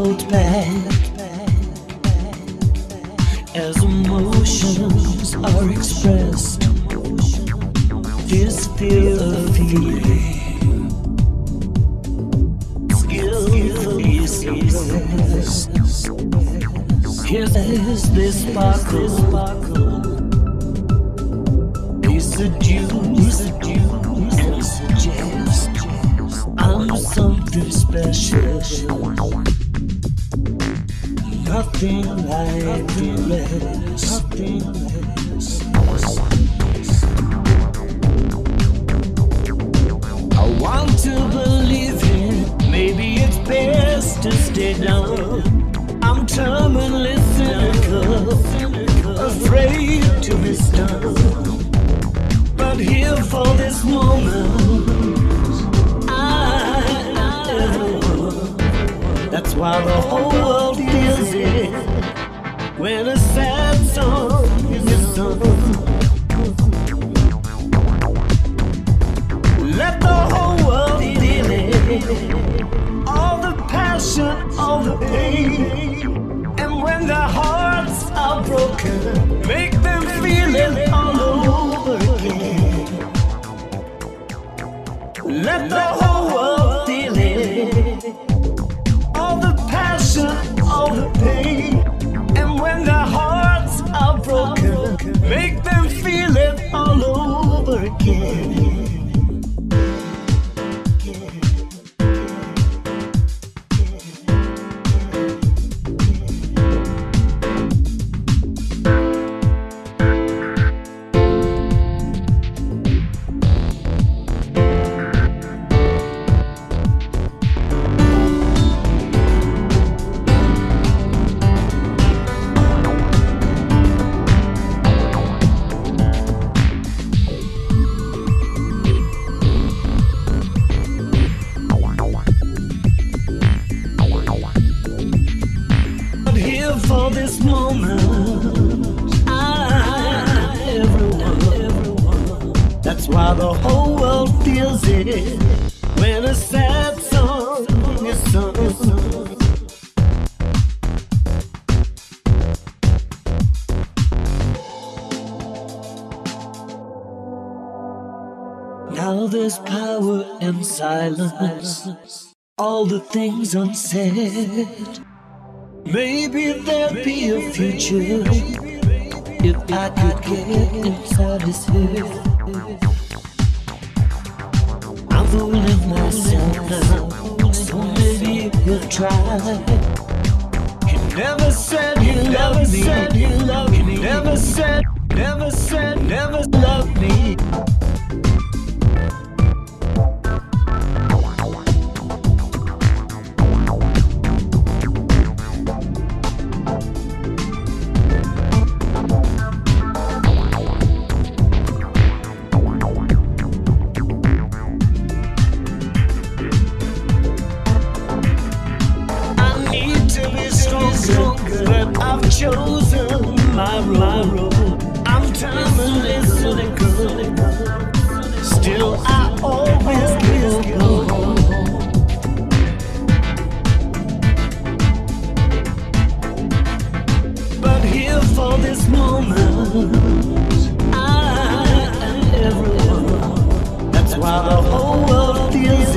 he holds back as emotions are expressed. This fear of healing, skillfully suppressed. Is this sparkle. He seduce, and suggest I'm something special. Nothing like less. I want to believe. Maybe it's best to stay down. I'm terminally And when their hearts are broken, make them feel it all over again. Let the whole world feel it. All the passion, all the pain. Why the whole world feels it when a sad song is sung. Now there's power in silence, all the things unsaid. Maybe there'd be a future if I could get inside his head. I'm fooling myself so maybe he'll try. He never said he me. Said he loved me. Never said, never said, never loved me. Still, I always go. But here for this moment, I am. That's why the whole world feels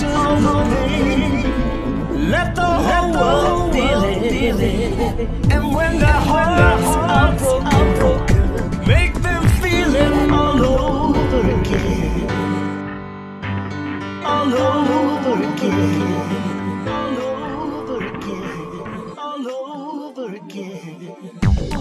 Let the whole world feel it. And when their hearts are broken, make them feel it all over again. All over again. All over again. All over again.